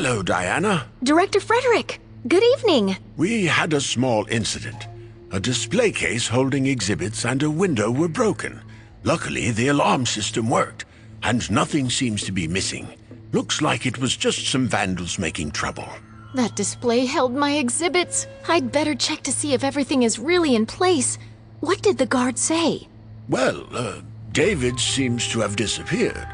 Hello, Diana. Director Frederick, good evening. We had a small incident. A display case holding exhibits and a window were broken. Luckily, the alarm system worked, and nothing seems to be missing. Looks like it was just some vandals making trouble. That display held my exhibits. I'd better check to see if everything is really in place. What did the guard say? Well, uh, David seems to have disappeared.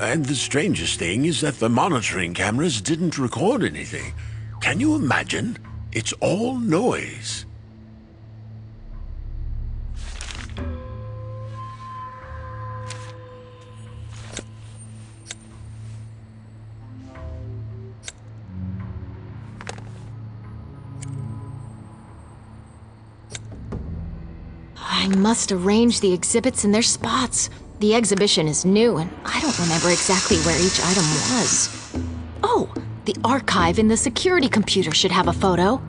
And the strangest thing is that the monitoring cameras didn't record anything. Can you imagine? It's all noise. I must arrange the exhibits in their spots. The exhibition is new, and I don't remember exactly where each item was. Oh, the archive in the security computer should have a photo.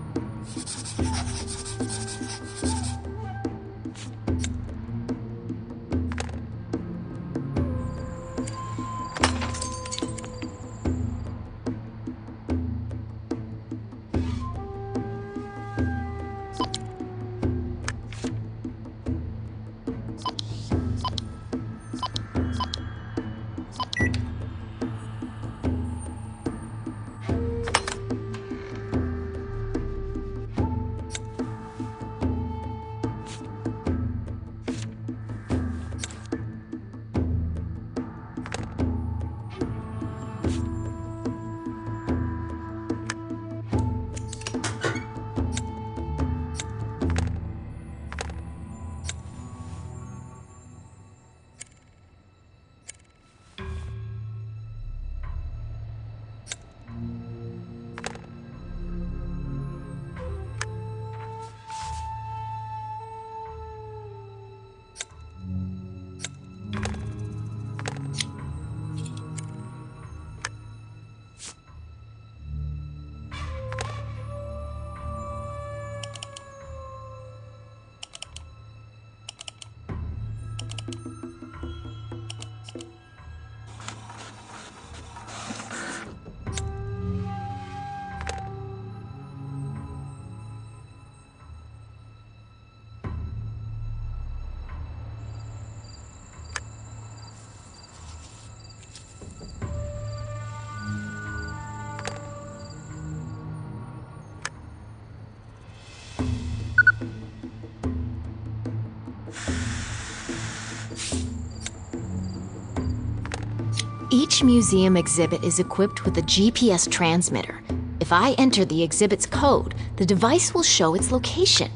Each museum exhibit is equipped with a GPS transmitter. If I enter the exhibit's code, the device will show its location.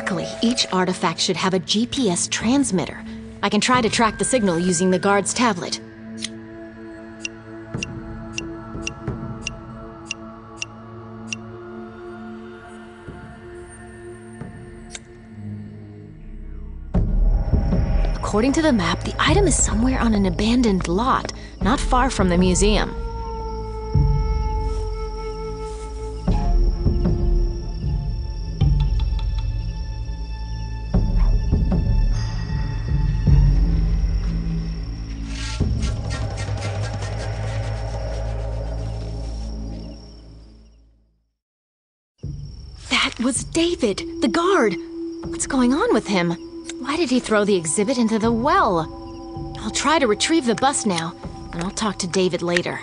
Luckily, each artifact should have a GPS transmitter. I can try to track the signal using the guard's tablet. According to the map, the item is somewhere on an abandoned lot, not far from the museum. David, the guard. What's going on with him? Why did he throw the exhibit into the well? I'll try to retrieve the bus now, and I'll talk to David later.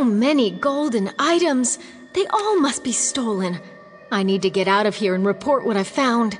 So many golden items. They all must be stolen. I need to get out of here and report what I found.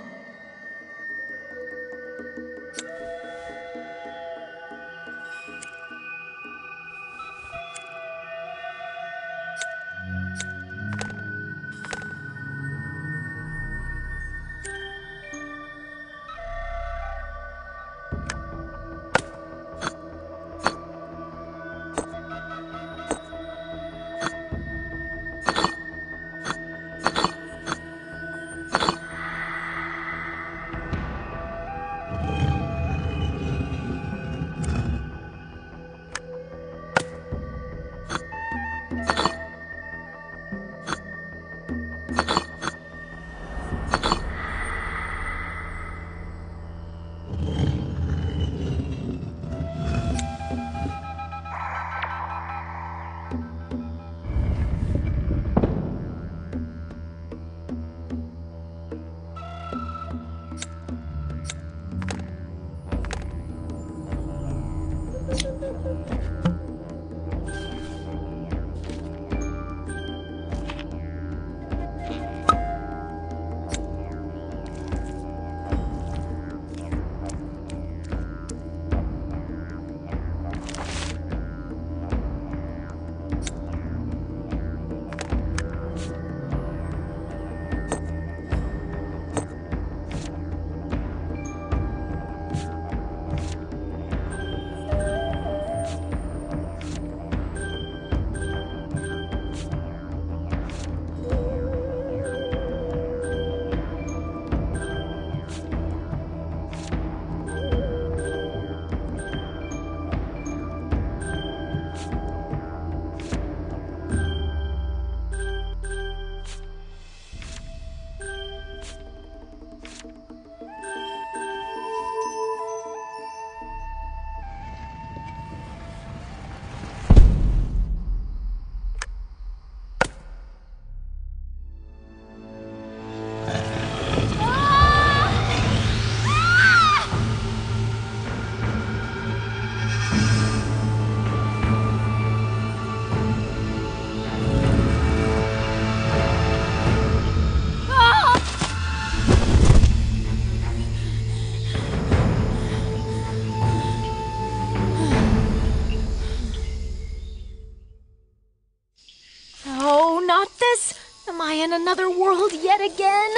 Another world yet again?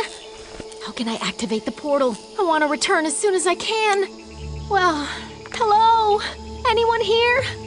How can I activate the portal? I want to return as soon as I can. Well, hello? Anyone here?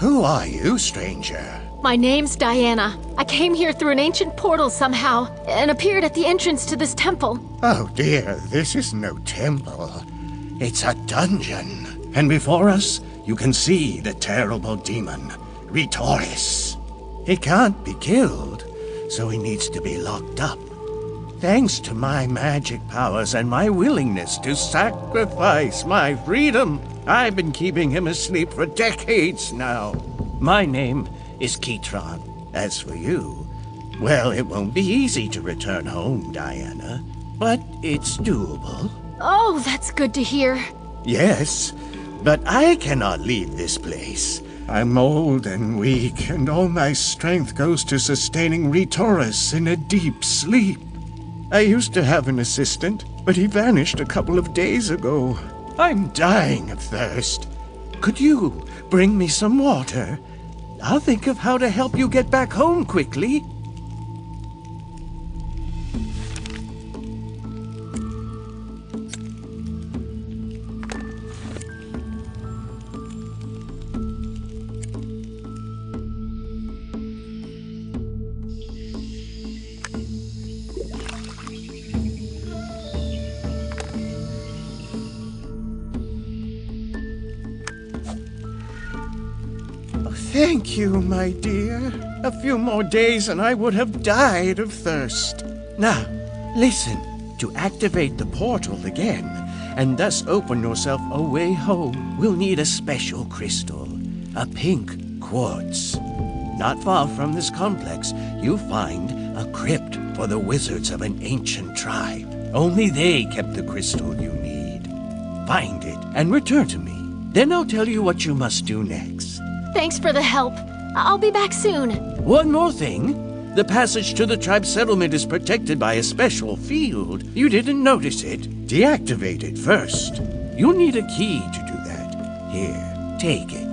Who are you, stranger? My name's Diana. I came here through an ancient portal somehow and appeared at the entrance to this temple. Oh dear, this is no temple. It's a dungeon. And before us, you can see the terrible demon, Ritoris. He can't be killed, so he needs to be locked up. Thanks to my magic powers and my willingness to sacrifice my freedom, I've been keeping him asleep for decades now. My name is Kitron. As for you, well, it won't be easy to return home, Diana, but it's doable. Oh, that's good to hear. Yes, but I cannot leave this place. I'm old and weak, and all my strength goes to sustaining Ritoris in a deep sleep. I used to have an assistant, but he vanished a couple of days ago. I'm dying of thirst. Could you bring me some water? I'll think of how to help you get back home quickly. My dear. A few more days and I would have died of thirst. Now, listen. To activate the portal again, and thus open yourself a way home, we'll need a special crystal. A pink quartz. Not far from this complex, you'll find a crypt for the wizards of an ancient tribe. Only they kept the crystal you need. Find it and return to me. Then I'll tell you what you must do next. Thanks for the help. I'll be back soon. One more thing. The passage to the tribe settlement is protected by a special field. You didn't notice it. Deactivate it first. You'll need a key to do that. Here, take it.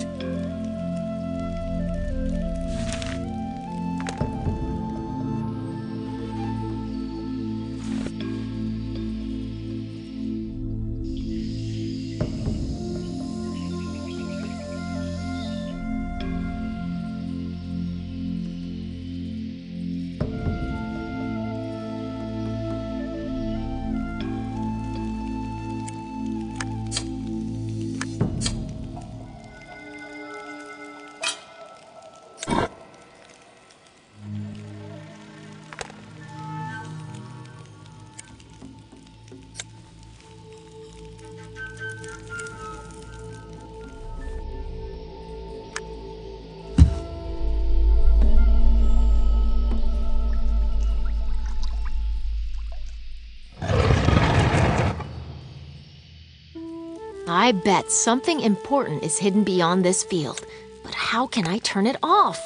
I bet something important is hidden beyond this field. But how can I turn it off?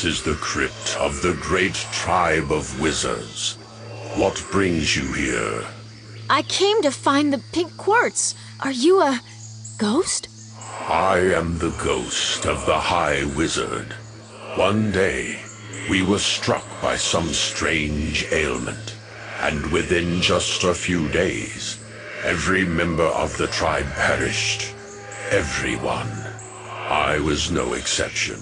This is the crypt of the great tribe of wizards. What brings you here? I came to find the pink quartz. Are you a ghost? I am the ghost of the High Wizard. One day, we were struck by some strange ailment, and within just a few days, every member of the tribe perished. Everyone. I was no exception,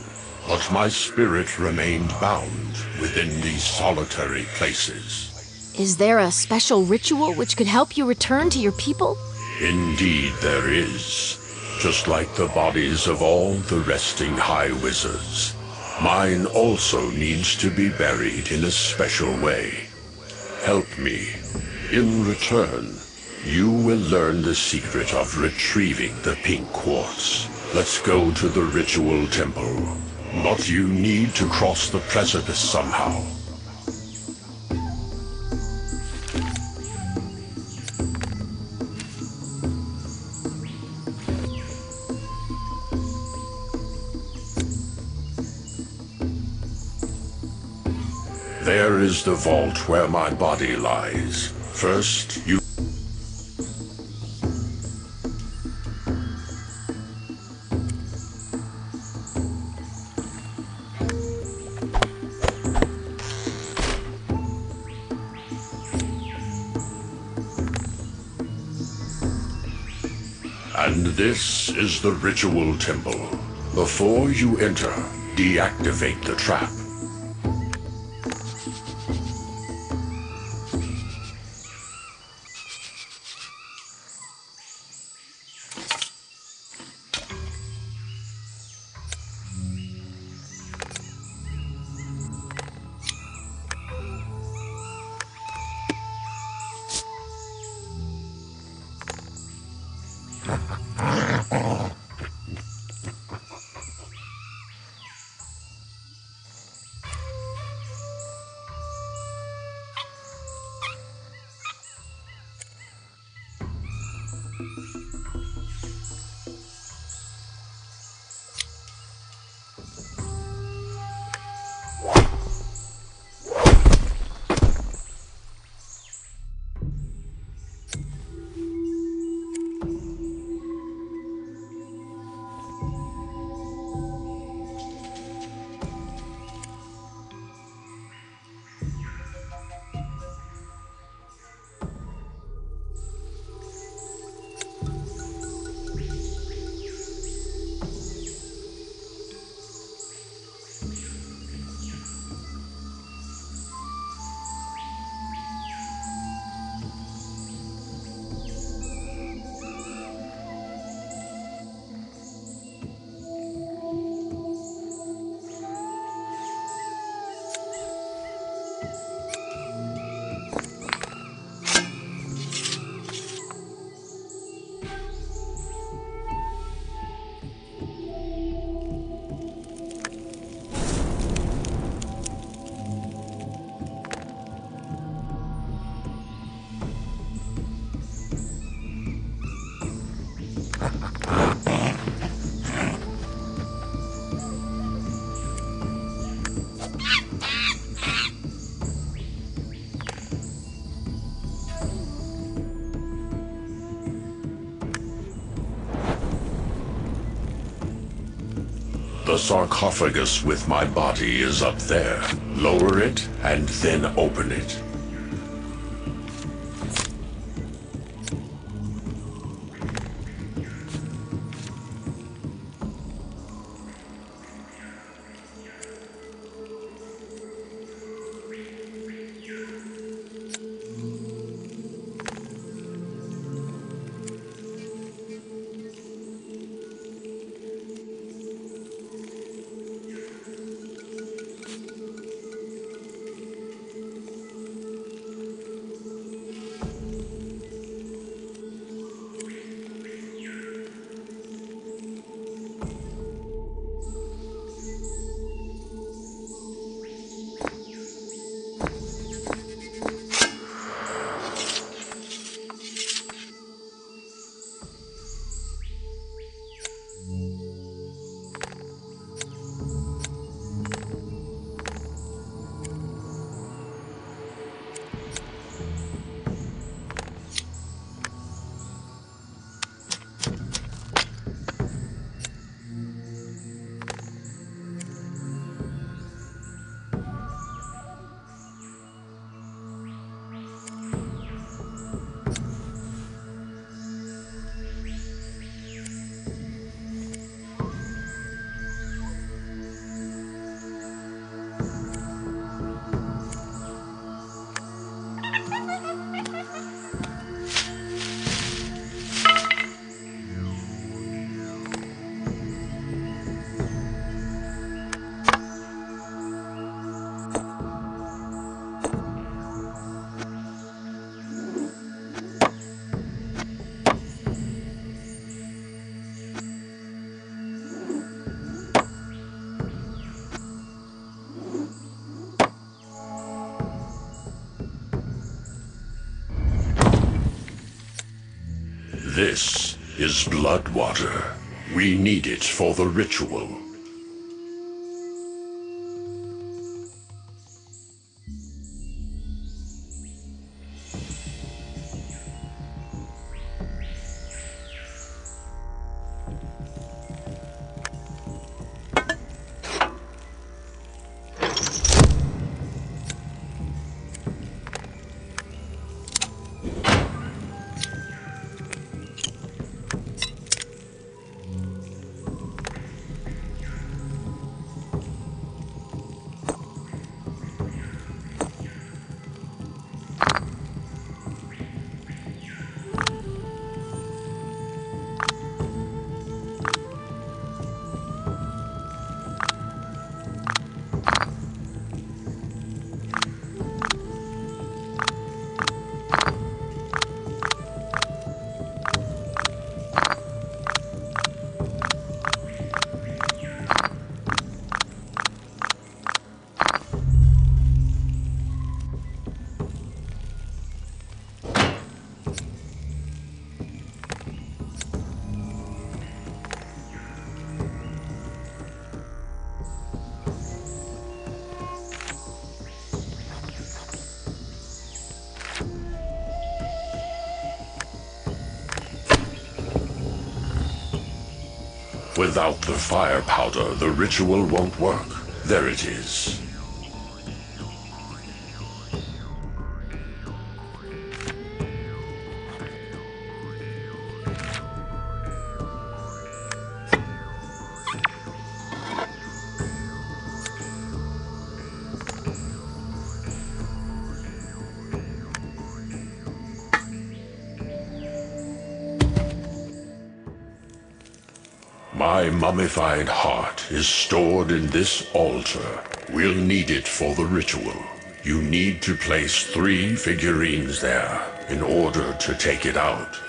but my spirit remained bound within these solitary places. Is there a special ritual which could help you return to your people? Indeed there is. Just like the bodies of all the resting High Wizards. Mine also needs to be buried in a special way. Help me. In return, you will learn the secret of retrieving the pink quartz. Let's go to the ritual temple. But you need to cross the precipice somehow. There is the vault where my body lies. First, you... this is the ritual temple. Before you enter, deactivate the trap. The sarcophagus with my body is up there. Lower it, and then open it. This is blood water. We need it for the ritual. Without the fire powder, the ritual won't work. There it is. Mummified heart is stored in this altar. We'll need it for the ritual. You need to place three figurines there in order to take it out.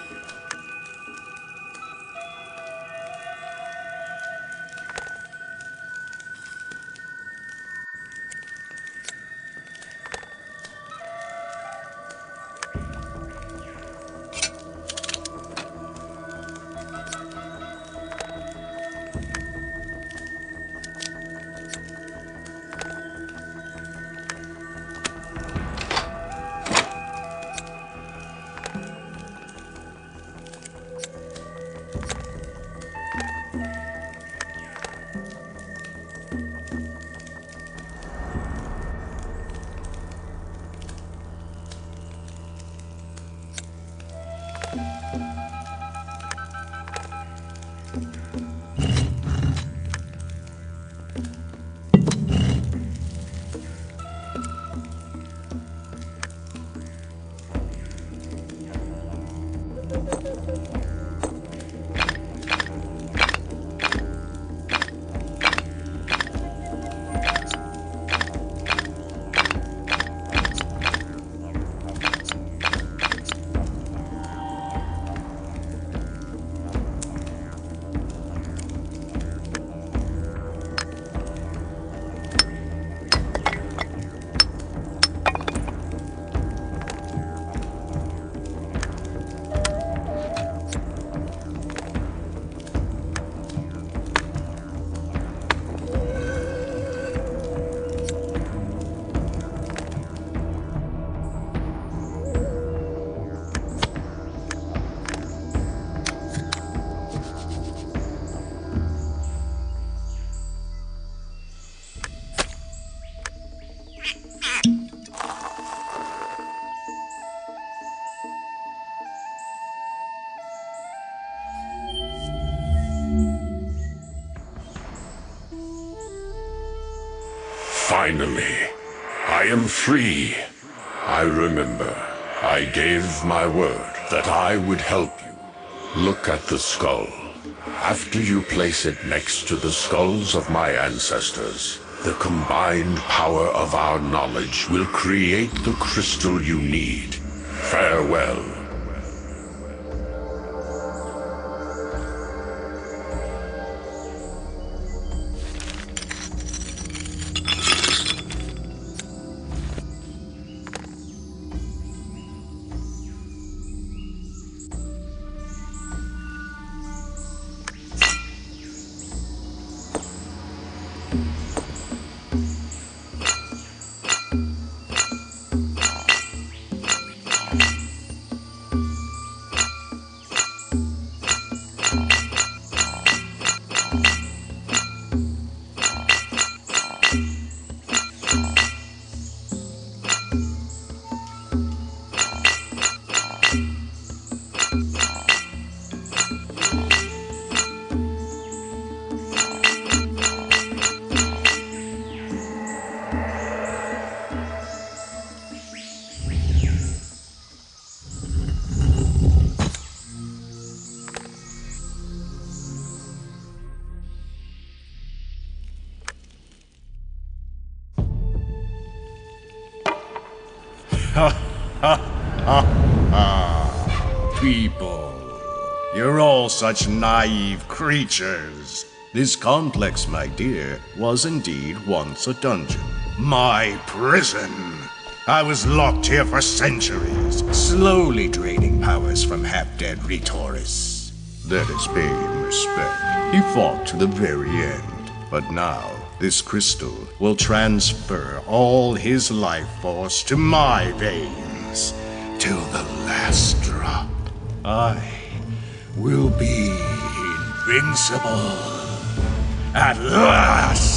My word that I would help you. Look at the skull. After you place it next to the skulls of my ancestors, the combined power of our knowledge will create the crystal you need. Farewell. Naive creatures. This complex, my dear, was indeed once a dungeon. My prison. I was locked here for centuries, slowly draining powers from half-dead Retoris. Let us pay him respect. He fought to the very end. But now, this crystal will transfer all his life force to my veins, till the last drop. I will be invincible. At last!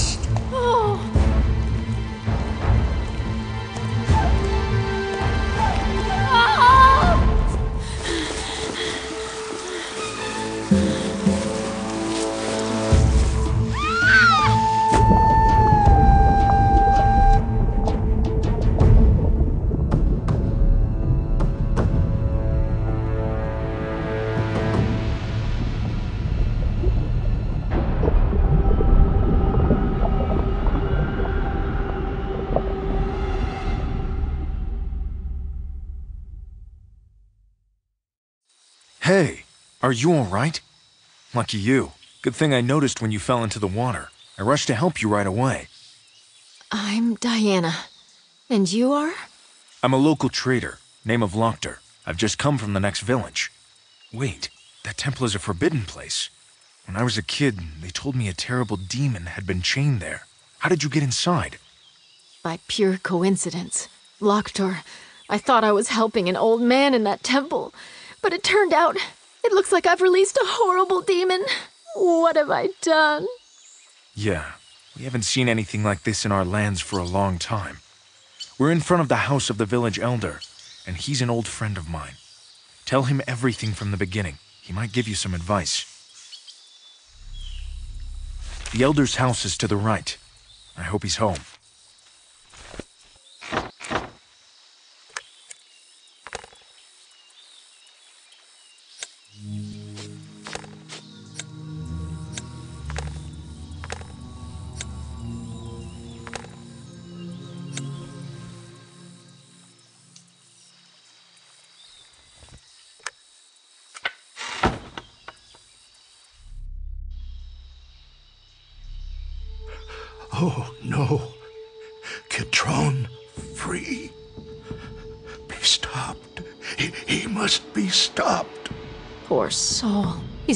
Are you alright? Lucky you. Good thing I noticed when you fell into the water. I rushed to help you right away. I'm Diana. And you are? I'm a local trader, name of Lochter. I've just come from the next village. Wait, that temple is a forbidden place. When I was a kid, they told me a terrible demon had been chained there. How did you get inside? By pure coincidence. Lochtor, I thought I was helping an old man in that temple, but it turned out it looks like I've released a horrible demon. What have I done? Yeah, we haven't seen anything like this in our lands for a long time. We're in front of the house of the village elder, and he's an old friend of mine. Tell him everything from the beginning. He might give you some advice. The elder's house is to the right. I hope he's home.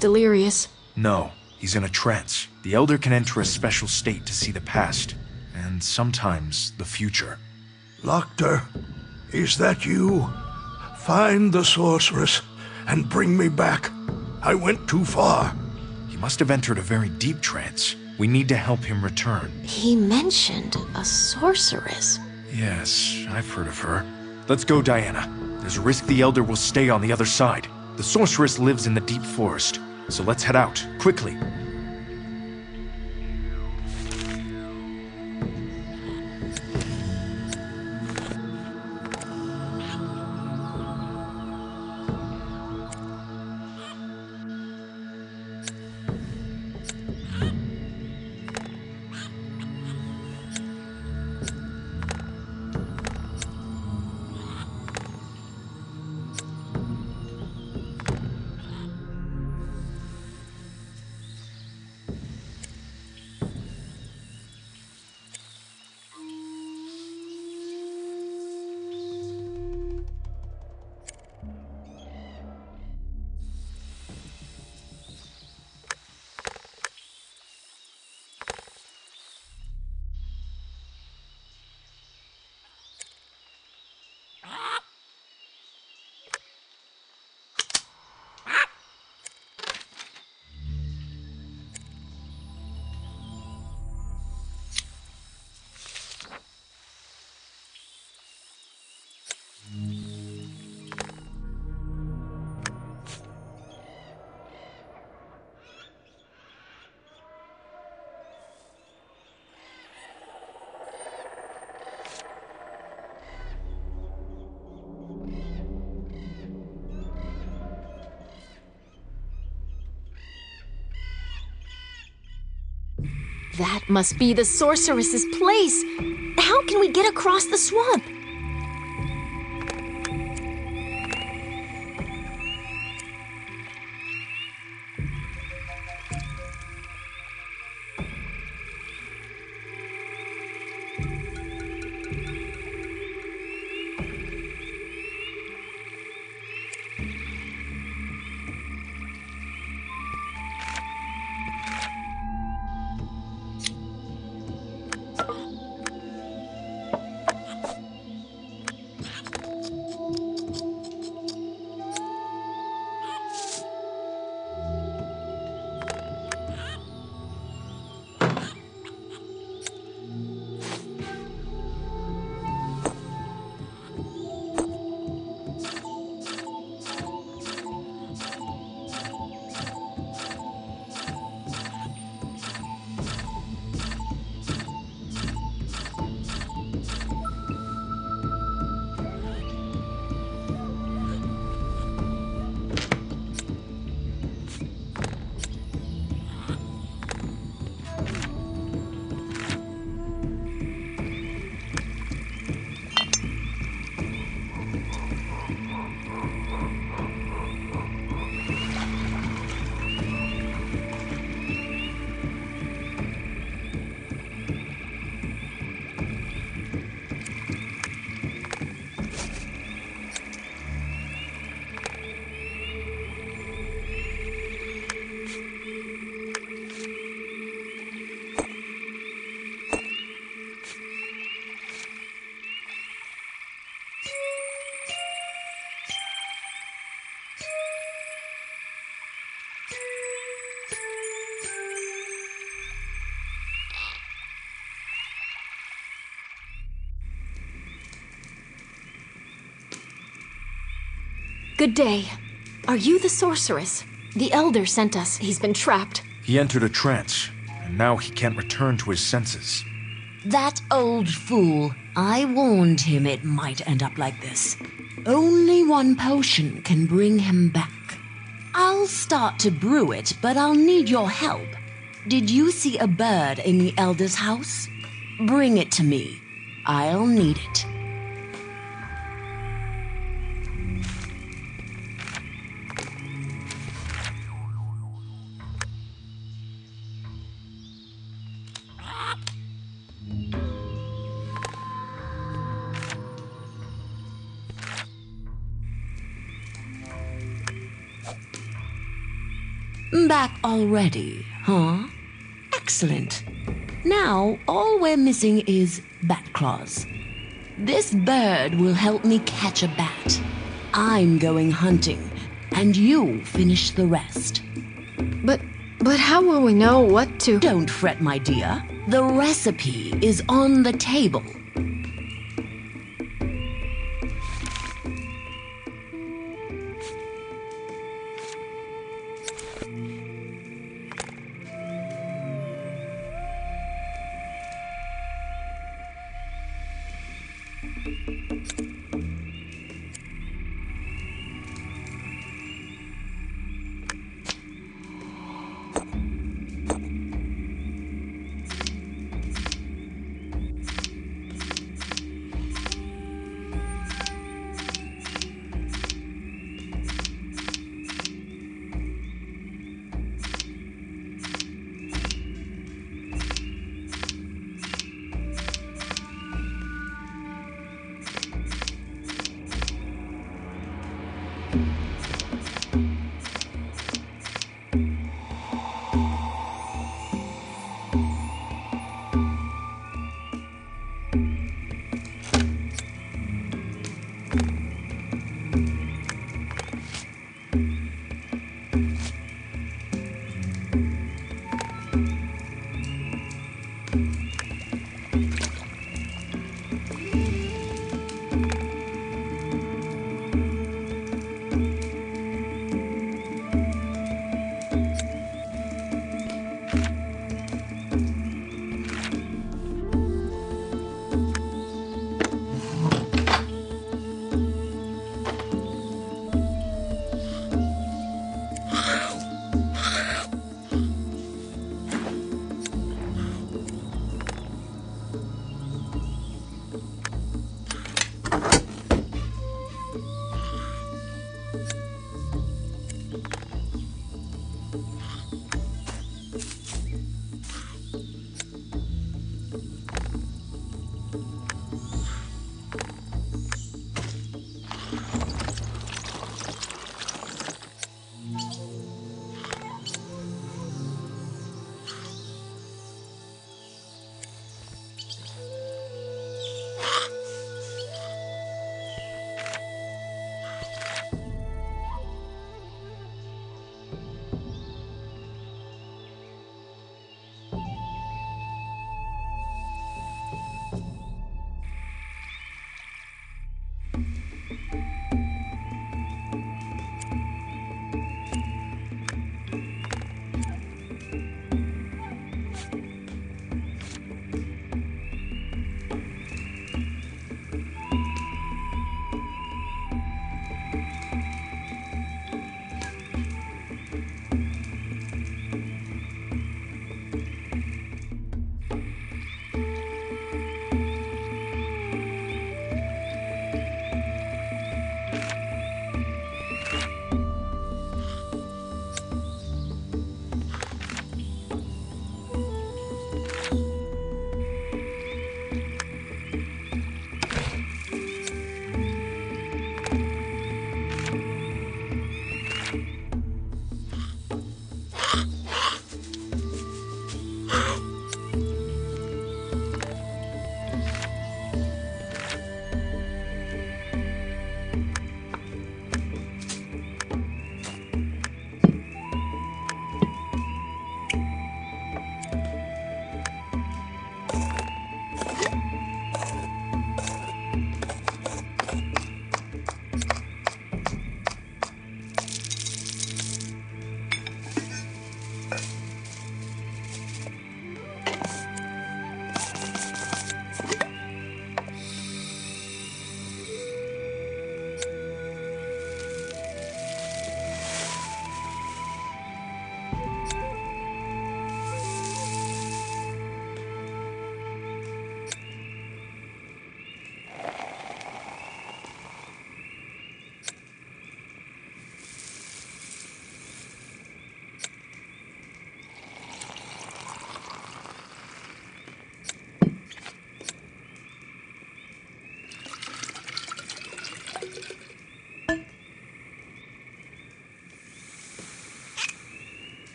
Delirious. No, he's in a trance. The Elder can enter a special state to see the past, and sometimes the future. Lochter, is that you? Find the sorceress and bring me back. I went too far. He must have entered a very deep trance. We need to help him return. He mentioned a sorceress. Yes, I've heard of her. Let's go, Diana. There's a risk the Elder will stay on the other side. The sorceress lives in the deep forest, so let's head out, quickly. Must be the sorceress's place. How can we get across the swamp? Good day. Are you the sorceress? The Elder sent us. He's been trapped. He entered a trance, and now he can't return to his senses. That old fool. I warned him it might end up like this. Only one potion can bring him back. I'll start to brew it, but I'll need your help. Did you see a bird in the Elder's house? Bring it to me. I'll need it. Back already, huh? Excellent. Now, all we're missing is bat claws. This bird will help me catch a bat. I'm going hunting, and you finish the rest. But but how will we know what to Don't fret, my dear. The recipe is on the table.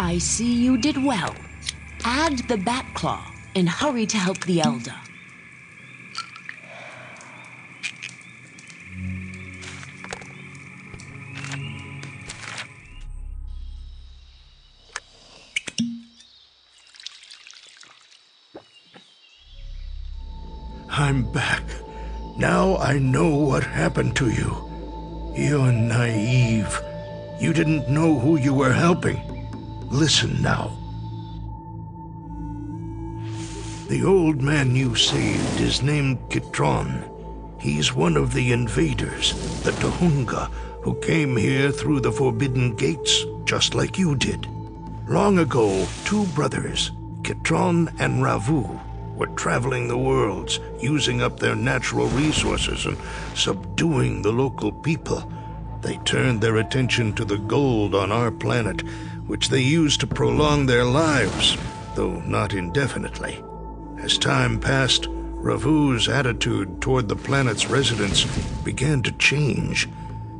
I see you did well. Add the bat claw and hurry to help the elder. I'm back. Now I know what happened to you. You're naive. You didn't know who you were helping. Listen now. The old man you saved is named Kitron. He's one of the invaders, the Tohunga, who came here through the Forbidden Gates, just like you did. Long ago, two brothers, Kitron and Ravu, were traveling the worlds, using up their natural resources and subduing the local people. They turned their attention to the gold on our planet, which they used to prolong their lives, though not indefinitely. As time passed, Ravu's attitude toward the planet's residents began to change.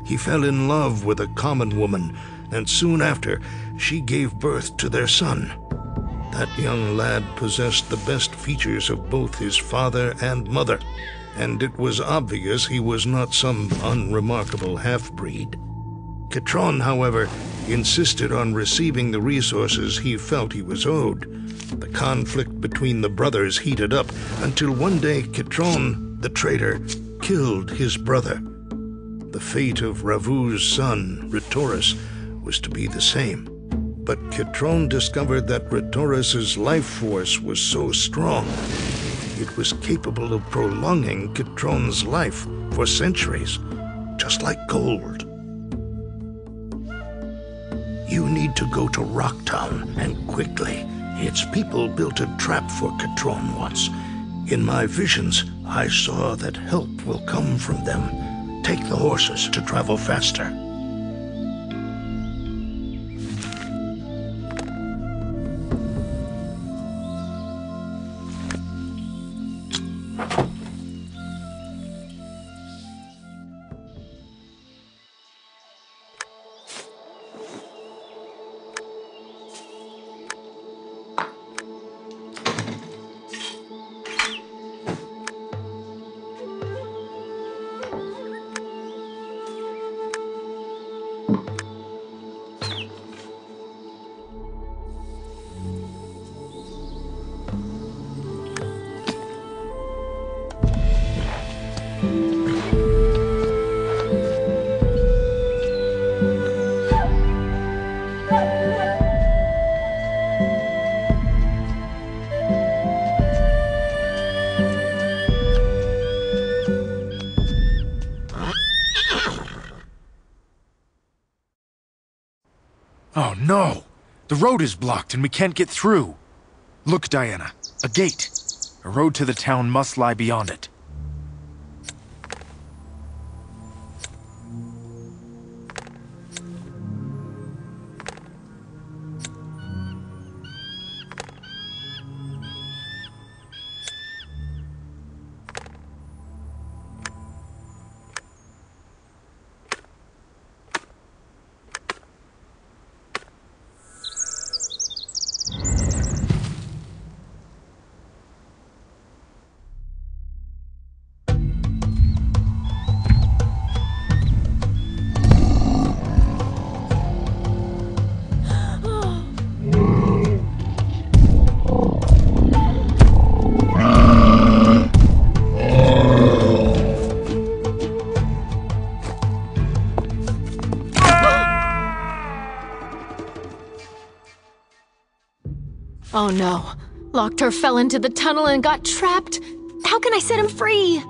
He fell in love with a common woman, and soon after, she gave birth to their son. That young lad possessed the best features of both his father and mother, and it was obvious he was not some unremarkable half-breed. Kitron, however, insisted on receiving the resources he felt he was owed. The conflict between the brothers heated up until one day Kitron, the traitor, killed his brother. The fate of Ravu's son, Ritoris, was to be the same but Kitron discovered that Ritoris's life force was so strong, it was capable of prolonging Kitron's life for centuries, just like gold. To go to Rocktown, and quickly. Its people built a trap for Kitron once. In my visions, I saw that help will come from them. Take the horses to travel faster. Road is blocked and we can't get through. Look, Diana. A gate. A road to the town must lie beyond it. Oh no. Loktar fell into the tunnel and got trapped. How can I set him free?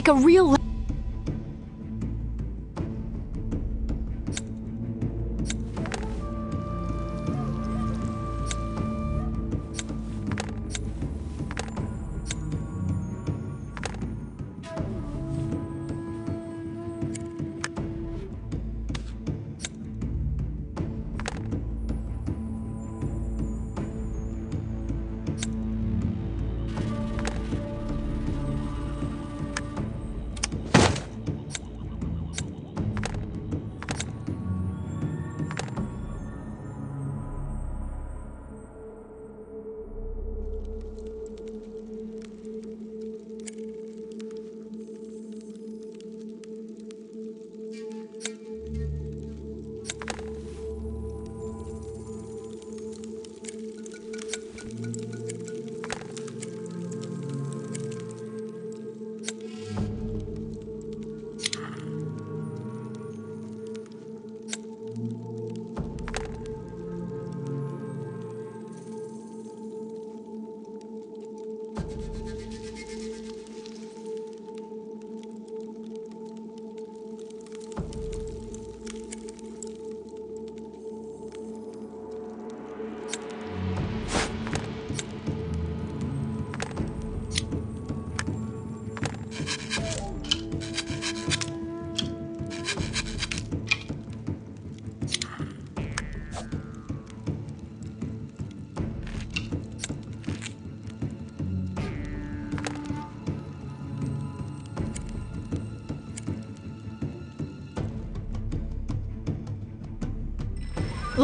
Make a real.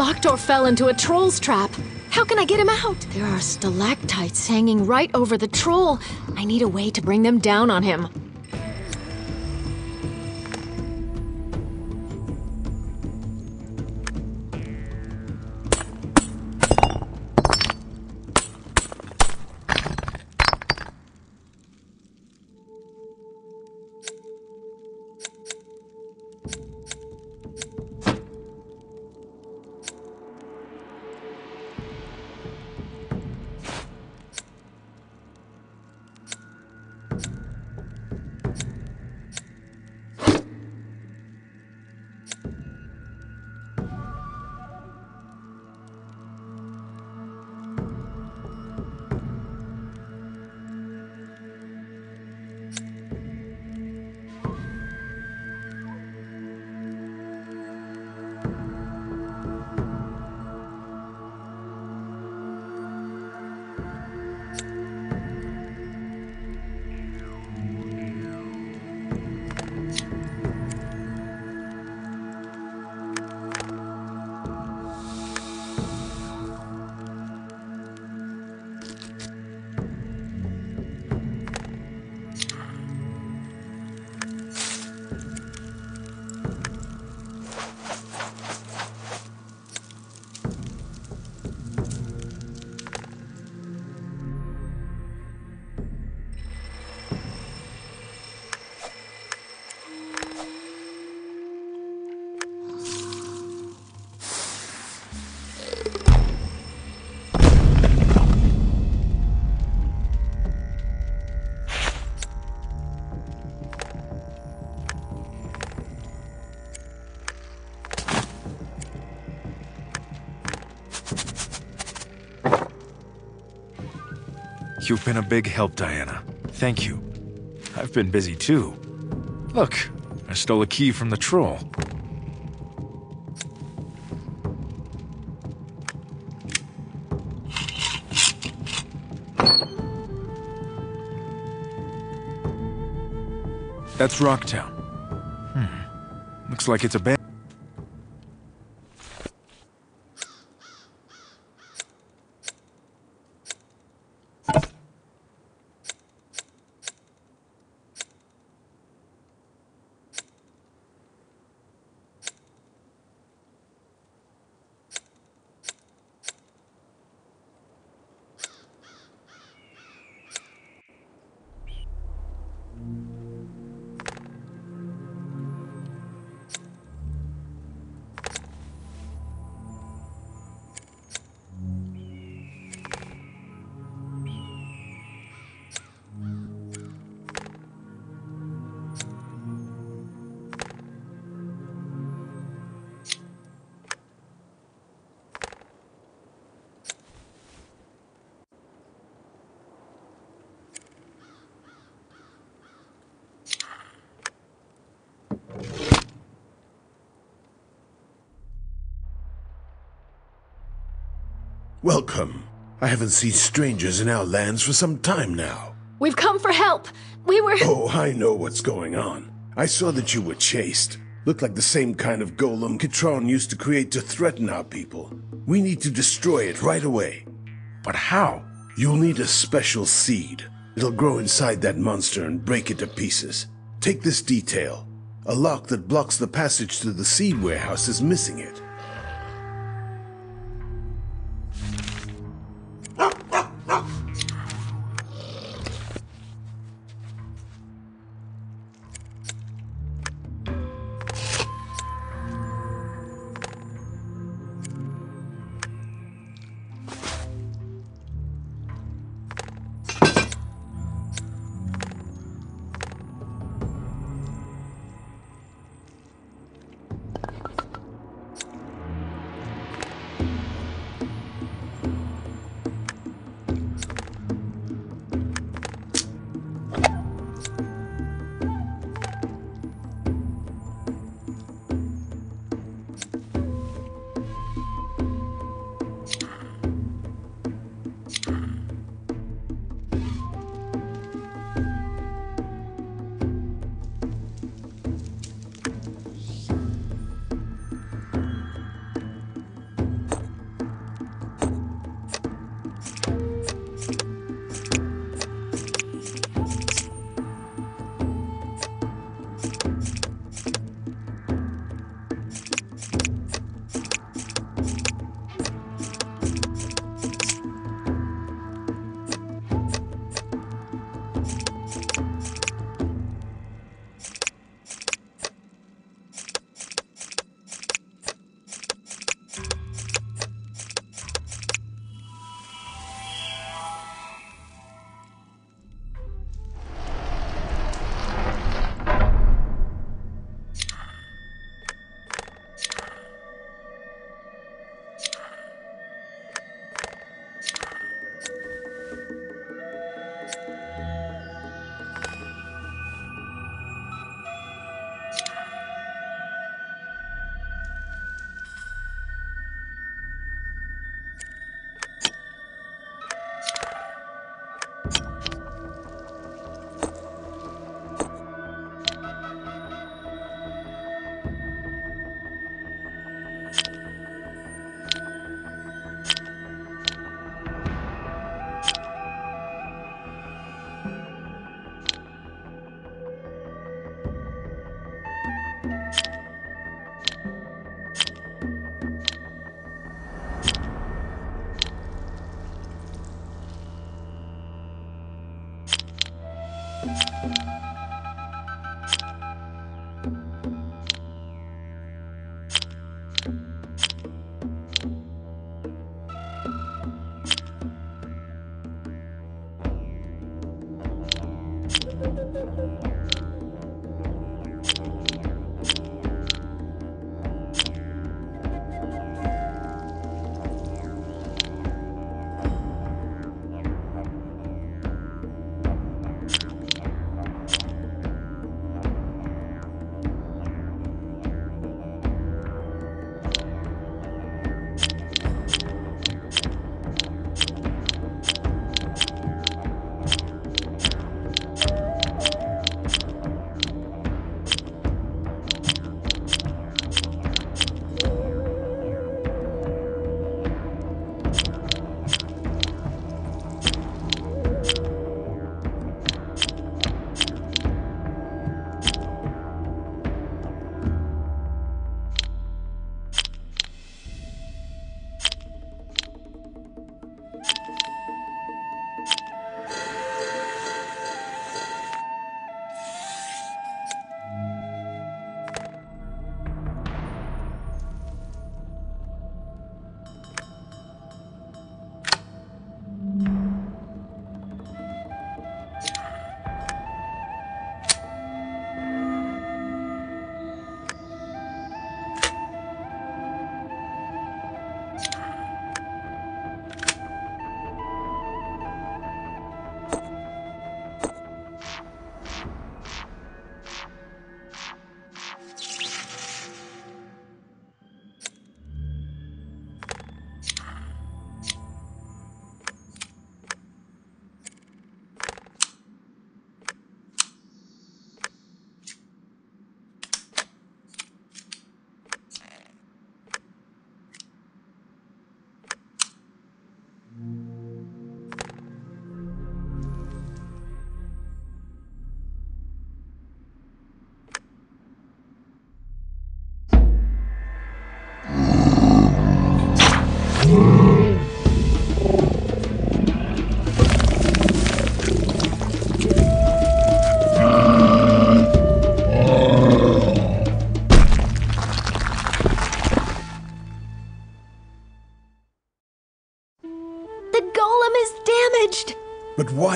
Lockdoor fell into a troll's trap. How can I get him out? There are stalactites hanging right over the troll. I need a way to bring them down on him. You've been a big help, Diana. Thank you. I've been busy too. Look, I stole a key from the troll. That's Rocktown. Hmm. Looks like it's abandoned. Haven't seen strangers in our lands for some time now. We've come for help. We were. Oh, I know what's going on. I saw that you were chased. Looked like the same kind of golem Kitron used to create to threaten our people. We need to destroy it right away. But how? You'll need a special seed. It'll grow inside that monster and break it to pieces. Take this detail. A lock that blocks the passage to the seed warehouse is missing it.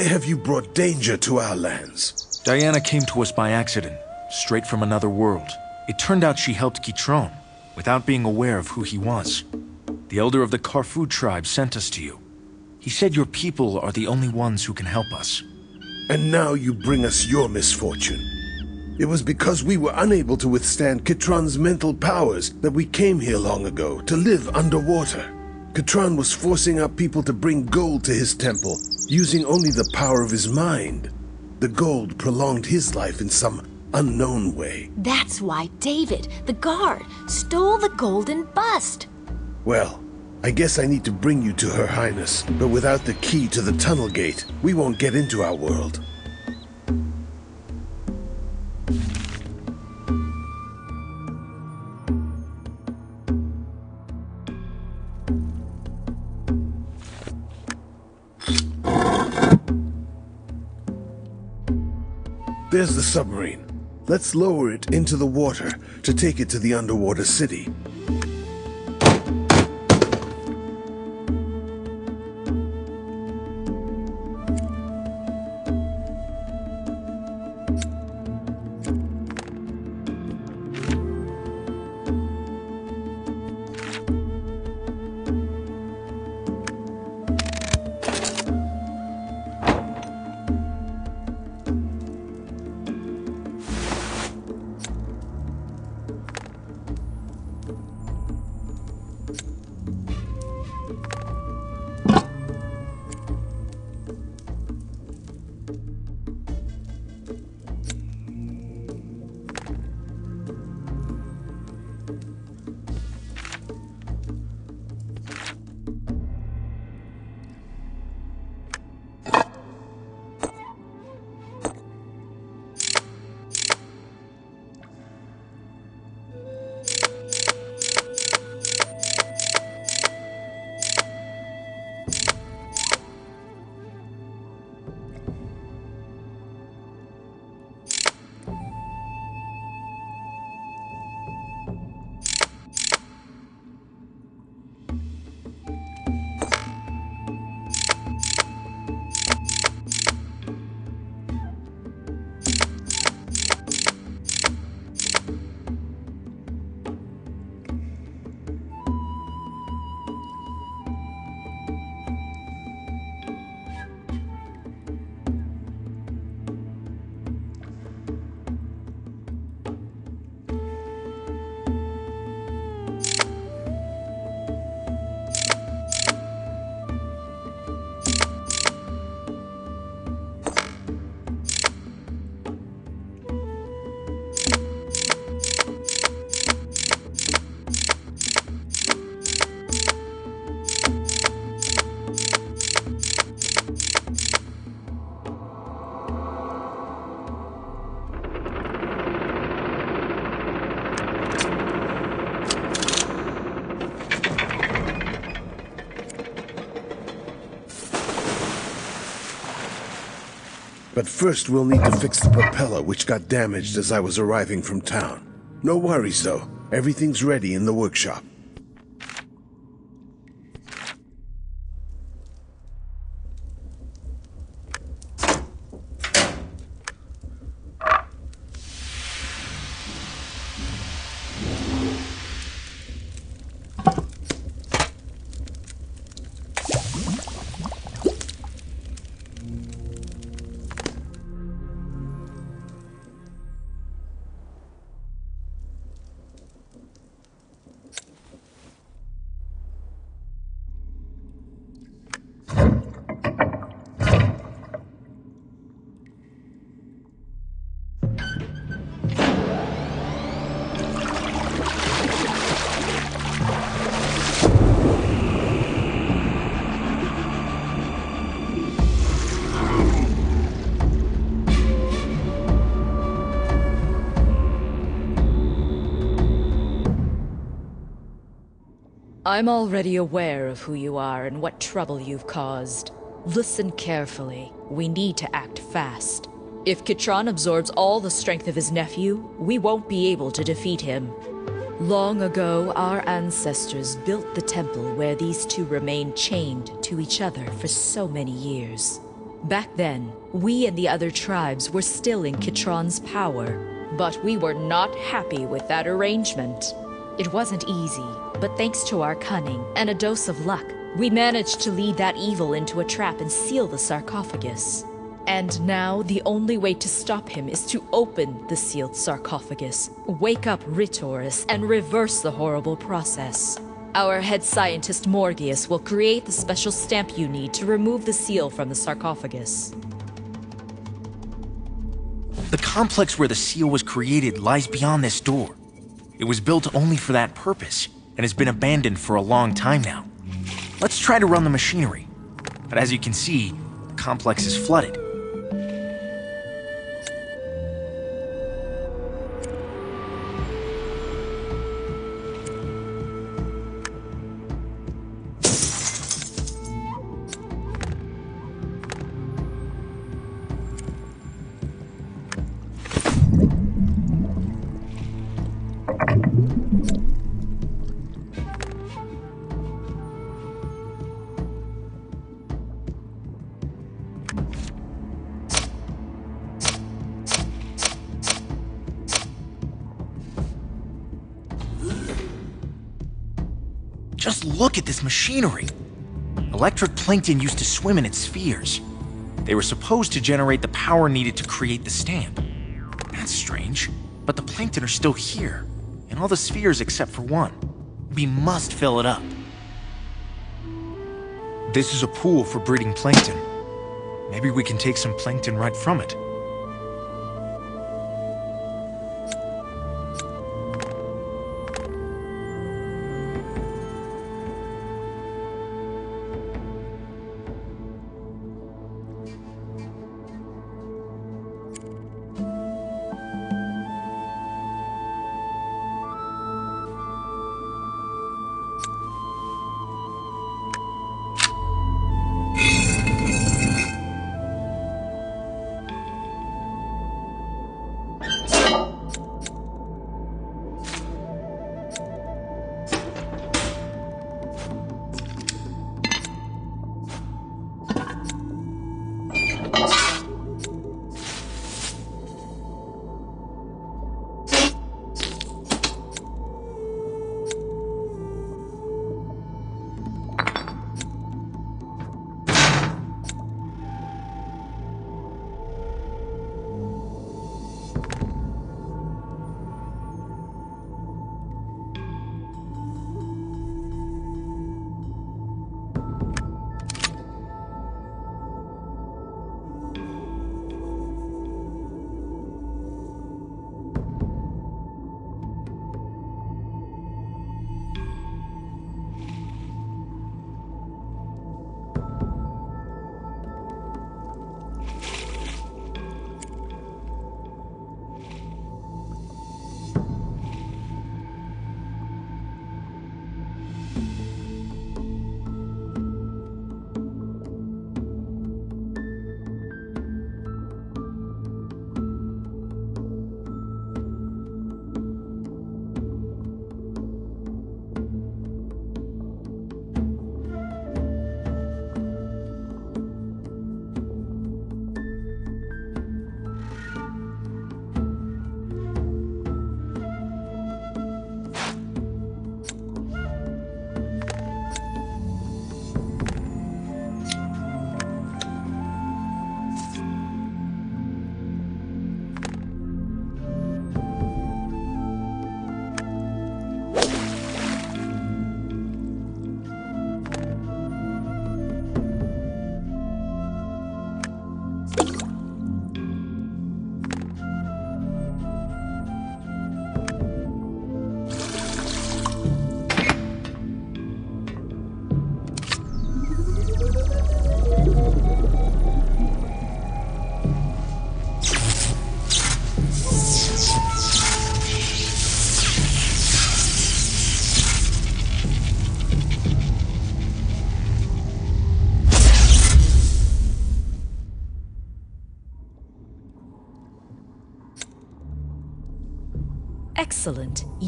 Why have you brought danger to our lands? Diana came to us by accident, straight from another world. It turned out she helped Kitron, without being aware of who he was. The elder of the Karfu tribe sent us to you. He said your people are the only ones who can help us. And now you bring us your misfortune. It was because we were unable to withstand Kitron's mental powers that we came here long ago to live underwater. Kitron was forcing our people to bring gold to his temple, using only the power of his mind. The gold prolonged his life in some unknown way. That's why David, the guard, stole the golden bust. Well, I guess I need to bring you to Her Highness, but without the key to the tunnel gate, we won't get into our world. There's the submarine. Let's lower it into the water to take it to the underwater city. But first we'll need to fix the propeller which got damaged as I was arriving from town. No worries though, everything's ready in the workshop. I'm already aware of who you are and what trouble you've caused. Listen carefully. We need to act fast. If Kitron absorbs all the strength of his nephew, we won't be able to defeat him. Long ago, our ancestors built the temple where these two remained chained to each other for so many years. Back then, we and the other tribes were still in Kitron's power, but we were not happy with that arrangement. It wasn't easy, but thanks to our cunning and a dose of luck, we managed to lead that evil into a trap and seal the sarcophagus. And now, the only way to stop him is to open the sealed sarcophagus, wake up Ritoris, and reverse the horrible process. Our head scientist Morgius will create the special stamp you need to remove the seal from the sarcophagus. The complex where the seal was created lies beyond this door. It was built only for that purpose, and has been abandoned for a long time now. Let's try to run the machinery. But as you can see, the complex is flooded. Just look at this machinery. Electroplankton used to swim in its spheres. They were supposed to generate the power needed to create the stamp. That's strange, but the plankton are still here, in all the spheres except for one. We must fill it up. This is a pool for breeding plankton. Maybe we can take some plankton right from it.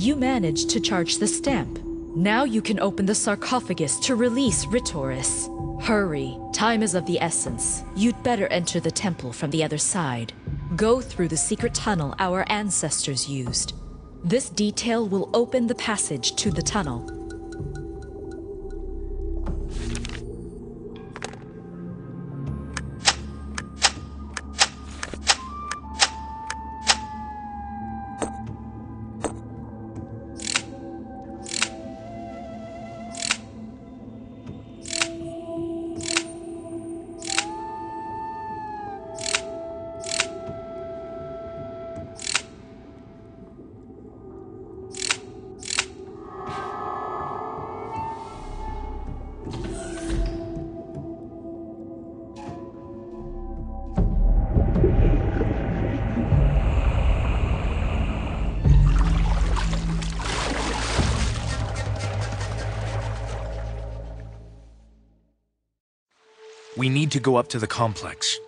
You managed to charge the stamp. Now you can open the sarcophagus to release Ritoris. Hurry. Time is of the essence. You'd better enter the temple from the other side. Go through the secret tunnel our ancestors used. This detail will open the passage to the tunnel. We need to go up to the complex.